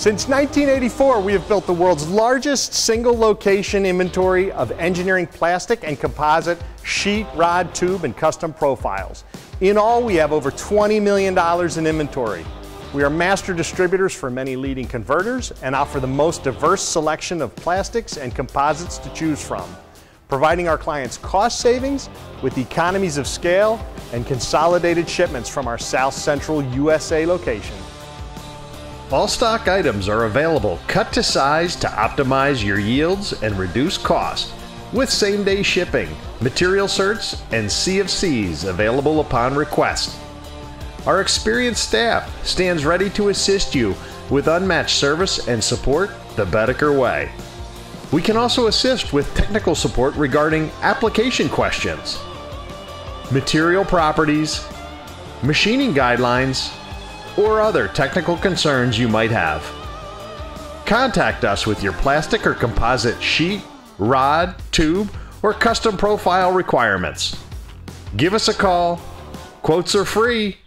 Since 1984, we have built the world's largest single location inventory of engineering plastic and composite sheet, rod, tube, and custom profiles. In all, we have over $20 million in inventory. We are master distributors for many leading converters and offer the most diverse selection of plastics and composites to choose from, providing our clients cost savings with economies of scale and consolidated shipments from our South Central USA location. All stock items are available cut to size to optimize your yields and reduce cost with same day shipping, material certs, and C of Cs available upon request. Our experienced staff stands ready to assist you with unmatched service and support the Boedeker way. We can also assist with technical support regarding application questions, material properties, machining guidelines, or other technical concerns you might have. Contact us with your plastic or composite sheet, rod, tube, or custom profile requirements. Give us a call. Quotes are free.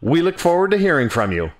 We look forward to hearing from you.